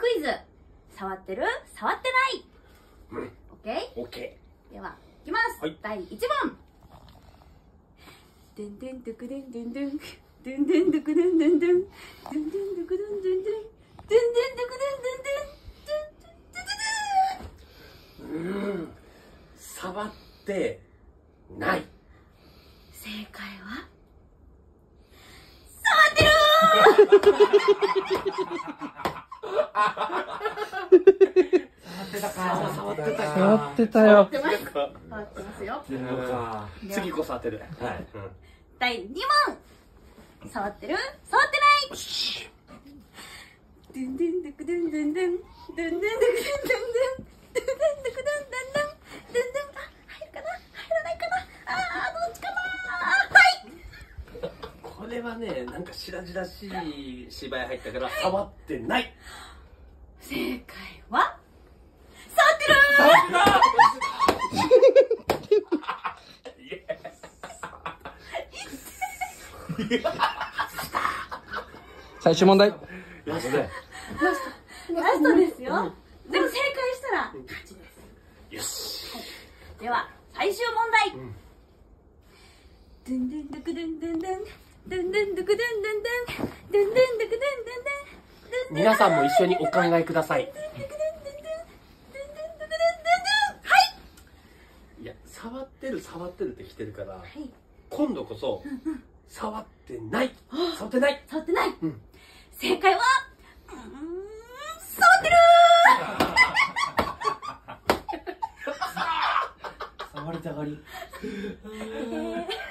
クイズ。触ってる？触ってない、うん、okay? ではいきます、はい、第1問。でんでんどくでんでんでん。でんでんどくでんでんでん。でんでんどくでんでんでん。でんでんどくでんでんでん。でんでんでんでん。うん。触ってない。正解は？ってたやってたよ。触ってます触ってますよ。次こそ当てる。はい。第2問。触ってる？触ってない。よし。ドゥンドゥンドゥクドゥンドゥンドゥン。ドゥンドゥンドゥクドゥンドゥンドゥンドゥンドゥンドゥクドゥンドゥンドゥンドゥンドゥンドゥン。あ入るかな？入らないかな？あーどっちかな？はい。これはねなんか白々しい芝居入ったから触ってない。正解は触ってる 最終問題。よしラストですよ。でも正解したら勝ちです。よしでは最終問題、んドゥンドゥンドゥクドゥンドゥンドゥン。ドゥンドゥンドゥクドゥンドゥンドゥン。ドゥンドゥンドゥクドゥンドゥンドゥン。皆さんも一緒にお考えください。い。や触ってる触ってるって来てるからはい。今度こそ触ってない。触ってない。触ってない、うん。正解はうーん触ってる 触りたがり。えー